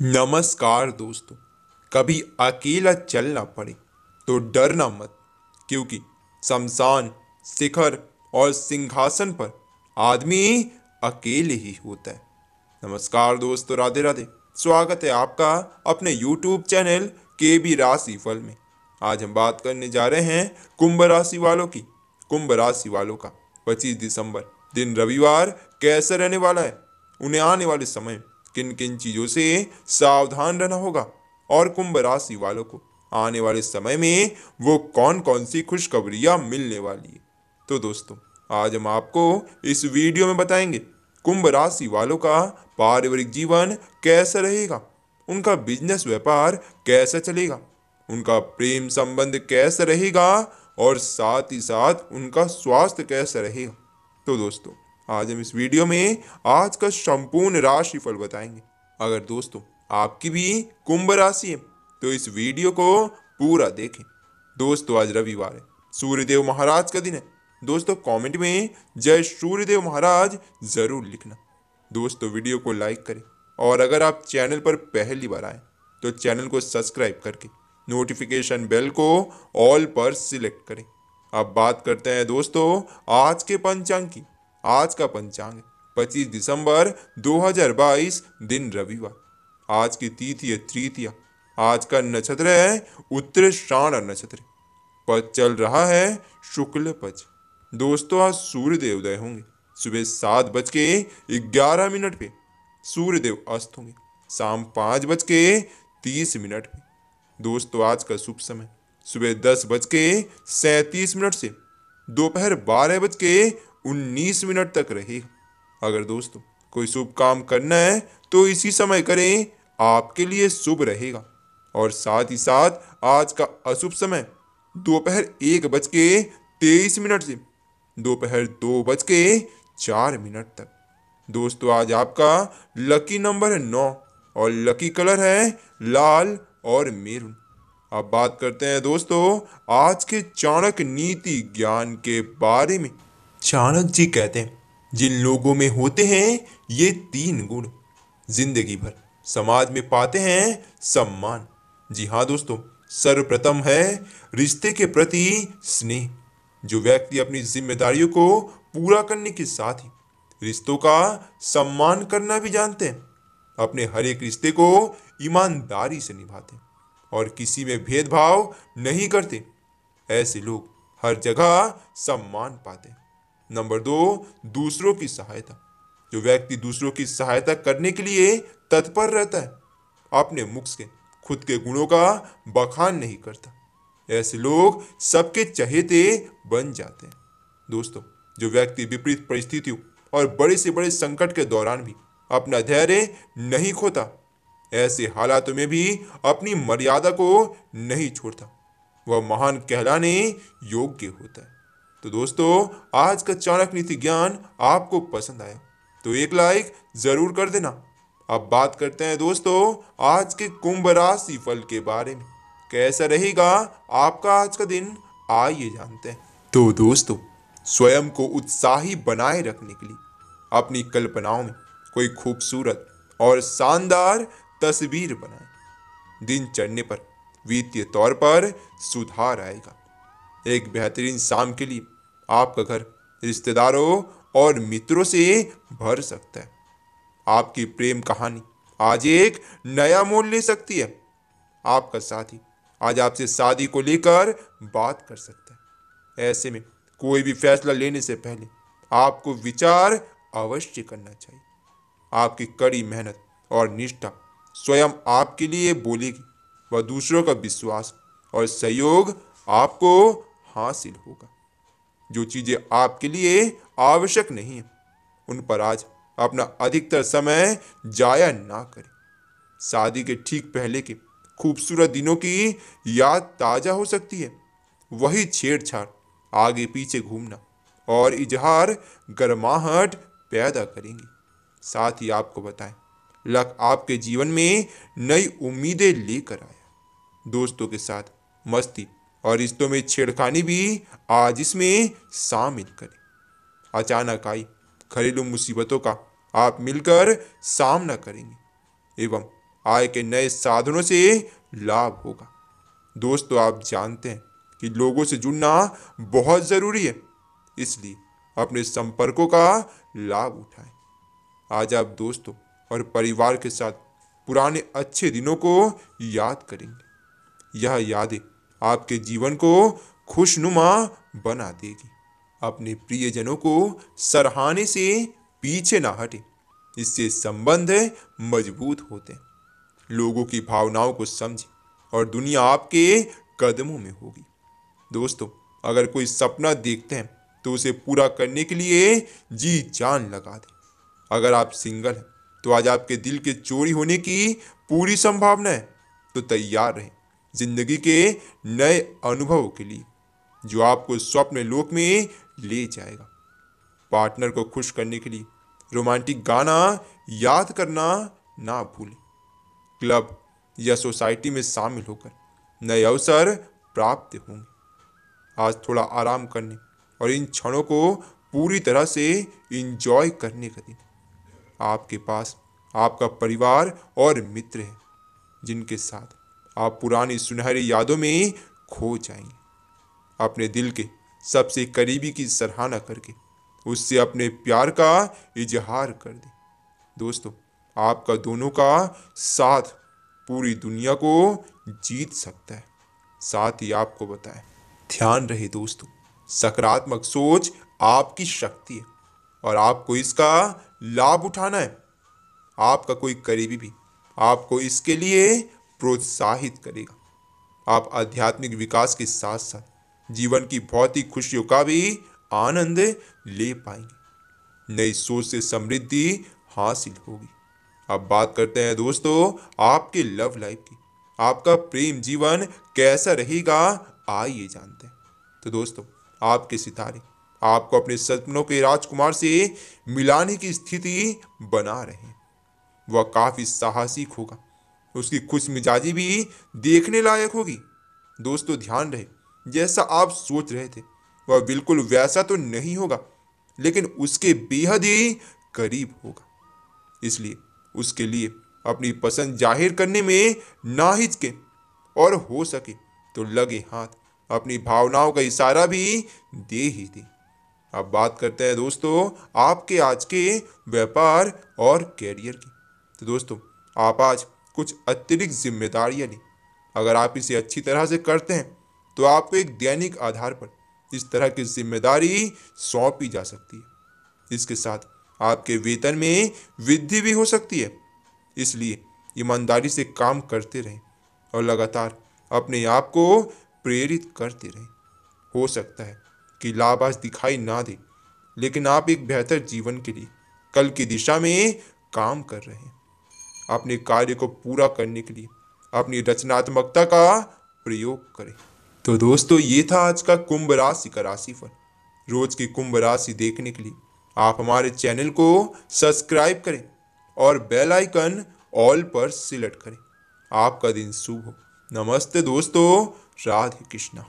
नमस्कार दोस्तों, कभी अकेला चलना पड़े तो डरना मत, क्योंकि शमशान, शिखर और सिंहासन पर आदमी अकेले ही होता है। नमस्कार दोस्तों, राधे राधे। स्वागत है आपका अपने YouTube चैनल के बी राशि फल में। आज हम बात करने जा रहे हैं कुंभ राशि वालों की। कुंभ राशि वालों का 25 दिसंबर दिन रविवार, कैसे रहने वाला है? उन्हें आने वाले समय में किन किन चीज़ों से सावधान रहना होगा? और कुंभ राशि वालों को आने वाले समय में वो कौन कौन सी खुशखबरियाँ मिलने वाली है? तो दोस्तों, आज हम आपको इस वीडियो में बताएँगे, कुंभ राशि वालों का पारिवारिक जीवन कैसा रहेगा? उनका बिज़नेस व्यापार कैसा चलेगा? उनका प्रेम संबंध कैसा रहेगा? और साथ ही साथ उनका स्वास्थ्य कैसा रहेगा? तो दोस्तों आज हम इस वीडियो में आज का संपूर्ण राशिफल बताएँगे। अगर दोस्तों, आपकी भी कुंभ राशि है तो इस वीडियो को पूरा देखें। दोस्तों, आज रविवार है, सूर्यदेव महाराज का दिन है। दोस्तों कमेंट में जय सूर्यदेव महाराज ज़रूर लिखना। दोस्तों, वीडियो को लाइक करें। और अगर आप चैनल पर पहली बार आए तो चैनल को सब्सक्राइब करके नोटिफिकेशन बेल को ऑल पर सिलेक्ट करें। अब बात करते हैं दोस्तों, आज के पंचांग की। आज का पंचांग 25 दिसंबर 2022 दिन रविवार। आज की तिथि है तृतीया। आज का नक्षत्र है उत्तर श्रावण नक्षत्र। पद चल रहा है शुक्ल पच दोस्तों, आज सूर्यदेव उदय होंगे। सुबह सात बज के ग्यारह मिनट पे सूर्यदेव अस्त होंगे। शाम पाँच बज के तीस मिनट पे। दोस्तों, आज का शुभ समय। सुबह दस बज के सैंतीस मिनट से। दोपहर बारह बज के उन्नीस मिनट तक रहेगा अगर दोस्तों, कोई शुभ काम करना है तो इसी समय करें। आपके लिए शुभ रहेगा। और साथ ही साथ, आज का अशुभ समय, दोपहर एक बज के तेईस मिनट से, दोपहर दो बज के चार मिनट तक। दोस्तों, आज आपका लकी नंबर है नौ, और लकी कलर है लाल और मेरून अब बात करते हैं दोस्तों, आज के चाणक्य नीति ज्ञान के बारे में। चाणक्य जी कहते हैं, जिन लोगों में होते हैं, ये तीन गुण ज़िंदगी भर समाज में पाते हैं, सम्मान। जी हाँ दोस्तों, सर्वप्रथम है रिश्ते के प्रति स्नेह, जो व्यक्ति अपनी जिम्मेदारियों को पूरा करने के साथ ही रिश्तों का सम्मान करना भी जानते हैं, अपने हर एक रिश्ते को ईमानदारी से निभाते हैं और किसी में भेदभाव नहीं करते। ऐसे लोग हर जगह सम्मान पाते हैं। नंबर दो, दूसरों की सहायता। जो व्यक्ति दूसरों की सहायता करने के लिए तत्पर रहता है, अपने मुख से, खुद के गुणों का बखान नहीं करता। ऐसे लोग सबके चहेते बन जाते हैं। दोस्तों, जो व्यक्ति विपरीत परिस्थितियों और बड़े से बड़े संकट के दौरान भी अपना धैर्य नहीं खोता, ऐसे हालातों में भी अपनी मर्यादा को नहीं छोड़ता। वह महान कहलाने योग्य होता है। तो दोस्तों, आज का चाणक्य नीति ज्ञान आपको पसंद आया तो एक लाइक ज़रूर कर देना। अब बात करते हैं दोस्तों, आज के कुंभ राशि फल के बारे में। कैसा रहेगा आपका आज का दिन, आइए जानते हैं। तो दोस्तों, स्वयं को उत्साही बनाए रखने के लिए, अपनी कल्पनाओं में कोई खूबसूरत और शानदार तस्वीर बनाए। दिन चढ़ने पर, वित्तीय तौर पर सुधार आएगा। एक बेहतरीन शाम के लिए आपका घर रिश्तेदारों और मित्रों से भर सकता है। आपकी प्रेम कहानी आज एक नया मोड़ ले सकती है। आपका साथी आज आपसे शादी को लेकर बात कर सकता है। ऐसे में कोई भी फैसला लेने से पहले आपको विचार अवश्य करना चाहिए। आपकी कड़ी मेहनत और निष्ठा स्वयं आपके लिए बोलेगी। व दूसरों का विश्वास और सहयोग आपको हासिल होगा। जो चीज़ें आपके लिए आवश्यक नहीं है, उन पर आज अपना अधिकतर समय जाया ना करें। शादी के ठीक पहले के खूबसूरत दिनों की याद ताज़ा हो सकती है। वही छेड़छाड़, आगे पीछे घूमना और इजहार गर्माहट पैदा करेंगे। साथ ही आपको बताएँ, लक आपके जीवन में नई उम्मीदें लेकर आया। दोस्तों के साथ मस्ती और रिश्तों में छेड़खानी भी आज इसमें शामिल करें। अचानक आई घरेलू मुसीबतों का आप मिलकर सामना करेंगे एवं आय के नए साधनों से लाभ होगा। दोस्तों आप जानते हैं कि लोगों से जुड़ना बहुत ज़रूरी है, इसलिए अपने संपर्कों का लाभ उठाएँ। आज आप दोस्तों और परिवार के साथ पुराने अच्छे दिनों को याद करेंगे। यह यादें आपके जीवन को खुशनुमा बना देगी। अपने प्रियजनों को सराहने से पीछे ना हटे। इससे संबंध मज़बूत होते हैं। लोगों की भावनाओं को समझे और दुनिया आपके कदमों में होगी। दोस्तों, अगर कोई सपना देखते हैं तो उसे पूरा करने के लिए जी जान लगा दें। अगर आप सिंगल हैं तो आज आपके दिल के चोरी होने की पूरी संभावना है। तो तैयार रहें। ज़िंदगी के नए अनुभवों के लिए, जो आपको स्वप्न लोक में ले जाएगा। पार्टनर को खुश करने के लिए, रोमांटिक गाना याद करना ना भूलें। क्लब या सोसाइटी में शामिल होकर नए अवसर प्राप्त होंगे। आज थोड़ा आराम करने और इन क्षणों को पूरी तरह से इंजॉय करने का दिन। आपके पास आपका परिवार और मित्र है, जिनके साथ आप पुरानी सुनहरी यादों में खो जाएँगे अपने दिल के सबसे करीबी की सराहना करके उससे अपने प्यार का इजहार कर दें। दोस्तों, आपका दोनों का साथ पूरी दुनिया को जीत सकता है। साथ ही आपको बताएँ, ध्यान रहे दोस्तों, सकारात्मक सोच आपकी शक्ति है और आपको इसका लाभ उठाना है। आपका कोई करीबी भी, आपको इसके लिए प्रोत्साहित करेगा। आप आध्यात्मिक विकास के साथ साथ जीवन की भौतिक खुशियों का भी आनंद ले पाएँगे। नई सोच से समृद्धि हासिल होगी। अब बात करते हैं दोस्तों, आपके लव लाइफ की। आपका प्रेम जीवन कैसा रहेगा, आइए जानते हैं। तो दोस्तों, आपके सितारे, आपको अपने सपनों के राजकुमार से मिलाने की स्थिति बना रहे वह काफ़ी साहसिक होगा। उसकी खुश मिजाजी भी देखने लायक होगी। दोस्तों, ध्यान रहे, जैसा आप सोच रहे थे, वह बिल्कुल वैसा तो नहीं होगा, लेकिन उसके बेहद ही करीब होगा। इसलिए उसके लिए अपनी पसंद ज़ाहिर करने में ना हिचके और हो सके तो लगे हाथ, अपनी भावनाओं का इशारा भी दे ही दे। अब बात करते हैं दोस्तों, आपके आज के व्यापार और कैरियर की। तो दोस्तों, आप आज कुछ अतिरिक्त जिम्मेदारियाँ लें अगर आप इसे अच्छी तरह से करते हैं तो आपको एक दैनिक आधार पर इस तरह की ज़िम्मेदारी सौंपी जा सकती है। इसके साथ आपके वेतन में वृद्धि भी हो सकती है। इसलिए ईमानदारी से काम करते रहें और लगातार अपने आप को प्रेरित करते रहें। हो सकता है कि लाभ आज दिखाई ना दे, लेकिन आप एक बेहतर जीवन के लिए कल की दिशा में काम कर रहे हैं। अपने कार्य को पूरा करने के लिए, अपनी रचनात्मकता का प्रयोग करें। तो दोस्तों, ये था आज का कुंभ राशि का राशिफल। रोज की कुंभ राशि देखने के लिए आप हमारे चैनल को सब्सक्राइब करें और बेल आइकन ऑल पर सिलेक्ट करें। आपका दिन शुभ हो। नमस्ते दोस्तों, राधे कृष्णा।